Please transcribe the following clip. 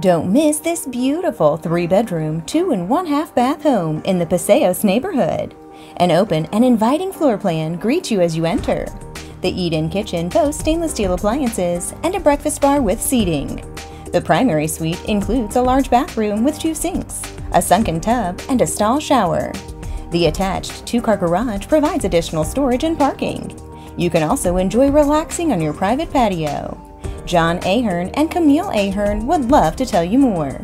Don't miss this beautiful three bedroom, two and one half bath home in the Paseos neighborhood. An open and inviting floor plan greets you as you enter. The eat in kitchen boasts stainless steel appliances and a breakfast bar with seating. The primary suite includes a large bathroom with two sinks, a sunken tub, and a stall shower. The attached two car garage provides additional storage and parking. You can also enjoy relaxing on your private patio. Jon Ahern and Camille Ahern would love to tell you more.